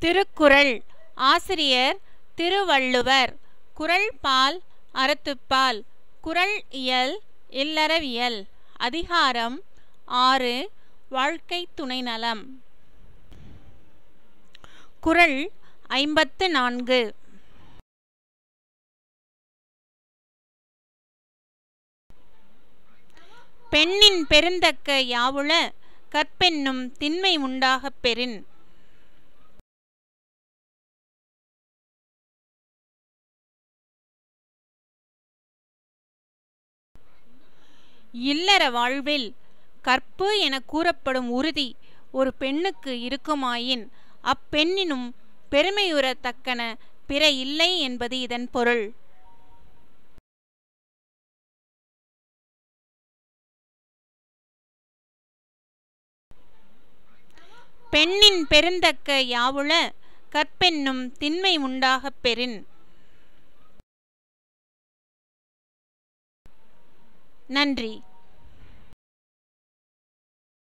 திருக்குறள். ஆசிரியர் திருவள்ளுவர். குரல் பால் அறத்துப்பால். குறள் இயல் இல்லறவியல். அதிகாரம் ஆறு வாழ்க்கை துணை நலம் குறள் ஐம்பத்து நான்கு. பெண்ணின் பெருந்தக்க யாவுள கற்பென்னும் திண்மை உண்டாகப் பெறின். இல்லற வாழ்வில் கற்பு என கூறப்படும் உறுதி ஒரு பெண்ணுக்கு இருக்குமாயின் அப்பெண்ணினும் பெருமையுறத்தக்கன பிற இல்லை என்பது இதன் பொருள். பெண்ணின் பெருந்தக்க யாவுள கற்பென்னும் திண்மை உண்டாகப் பெறின். நன்றி.